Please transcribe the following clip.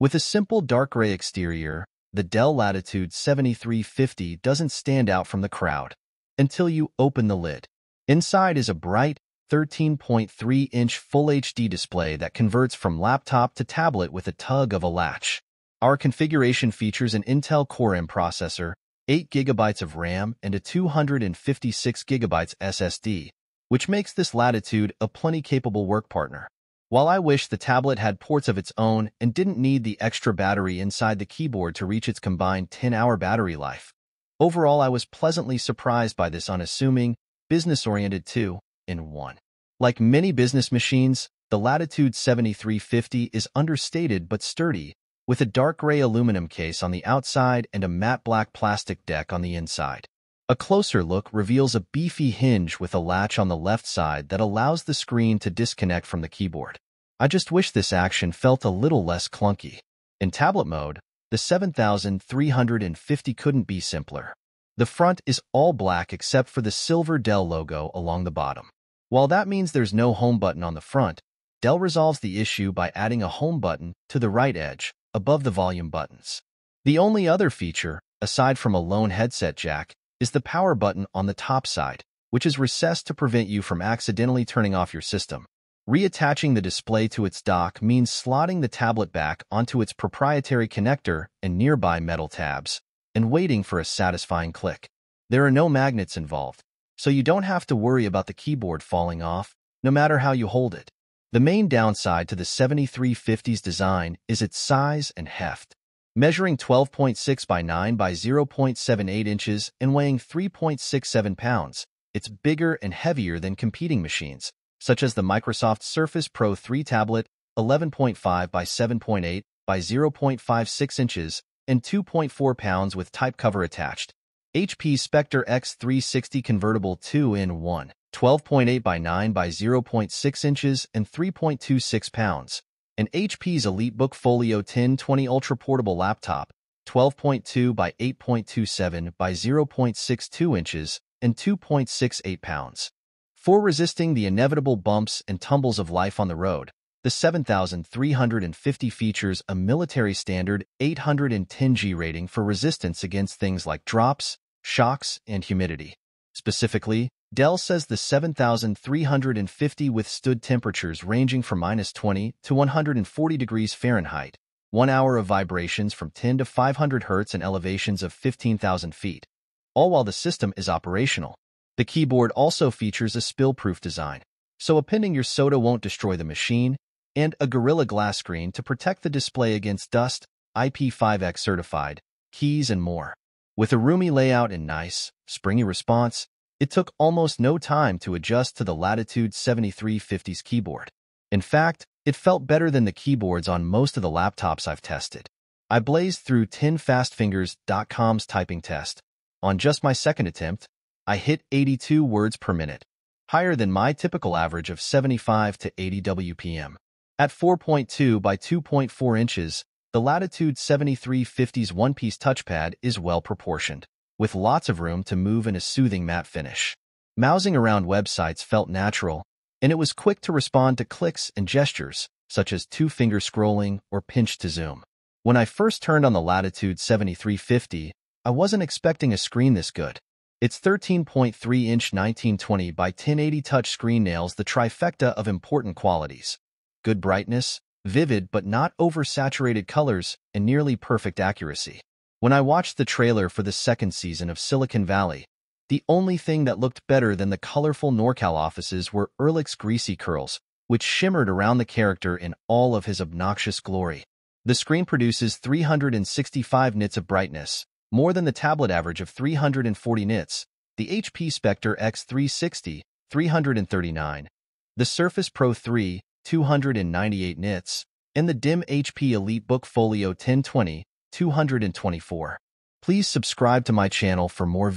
With a simple dark gray exterior, the Dell Latitude 7350 doesn't stand out from the crowd until you open the lid. Inside is a bright 13.3-inch Full HD display that converts from laptop to tablet with a tug of a latch. Our configuration features an Intel Core M processor, 8GB of RAM, and a 256GB SSD, which makes this Latitude a plenty-capable work partner. While I wish the tablet had ports of its own and didn't need the extra battery inside the keyboard to reach its combined 10-hour battery life, overall I was pleasantly surprised by this unassuming, business-oriented 2 in 1. Like many business machines, the Latitude 7350 is understated but sturdy, with a dark gray aluminum case on the outside and a matte black plastic deck on the inside. A closer look reveals a beefy hinge with a latch on the left side that allows the screen to disconnect from the keyboard. I just wish this action felt a little less clunky. In tablet mode, the 7350 couldn't be simpler. The front is all black except for the silver Dell logo along the bottom. While that means there's no home button on the front, Dell resolves the issue by adding a home button to the right edge, above the volume buttons. The only other feature, aside from a lone headset jack, is the power button on the top side, which is recessed to prevent you from accidentally turning off your system. Reattaching the display to its dock means slotting the tablet back onto its proprietary connector and nearby metal tabs, and waiting for a satisfying click. There are no magnets involved, so you don't have to worry about the keyboard falling off, no matter how you hold it. The main downside to the 7350's design is its size and heft. Measuring 12.6 by 9 by 0.78 inches and weighing 3.67 pounds, it's bigger and heavier than competing machines, such as the Microsoft Surface Pro 3 tablet, 11.5 by 7.8 by 0.56 inches and 2.4 pounds with type cover attached. HP Spectre X360 convertible 2-in-1, 12.8 by 9 by 0.6 inches and 3.26 pounds, and HP's EliteBook Folio 1020 Ultra Portable Laptop, 12.2 by 8.27 by 0.62 inches and 2.68 pounds. For resisting the inevitable bumps and tumbles of life on the road, the 7350 features a military standard 810G rating for resistance against things like drops, shocks, and humidity. Specifically, Dell says the 7350 withstood temperatures ranging from minus 20 to 140 degrees Fahrenheit, one hour of vibrations from 10 to 500 hertz and elevations of 15,000 feet, all while the system is operational. The keyboard also features a spill-proof design, so appending your soda won't destroy the machine, and a Gorilla Glass screen to protect the display against dust, IP5X certified, keys, and more. With a roomy layout and nice, springy response, it took almost no time to adjust to the Latitude 7350's keyboard. In fact, it felt better than the keyboards on most of the laptops I've tested. I blazed through 10fastfingers.com's typing test. On just my second attempt, I hit 82 words per minute, higher than my typical average of 75 to 80 WPM. At 4.2 by 2.4 inches, the Latitude 7350's one-piece touchpad is well proportioned, with lots of room to move in a soothing matte finish. Mousing around websites felt natural, and it was quick to respond to clicks and gestures, such as two-finger scrolling or pinch to zoom. When I first turned on the Latitude 7350, I wasn't expecting a screen this good. Its 13.3-inch 1920 by 1080 touch screen nails the trifecta of important qualities good brightness, vivid but not oversaturated colors, and nearly perfect accuracy. When I watched the trailer for the second season of Silicon Valley, the only thing that looked better than the colorful NorCal offices were Erlich's greasy curls, which shimmered around the character in all of his obnoxious glory. The screen produces 365 nits of brightness, more than the tablet average of 340 nits, the HP Spectre X360, 339, the Surface Pro 3, 298 nits, and the DIM HP EliteBook Folio 1020, 224. Please subscribe to my channel for more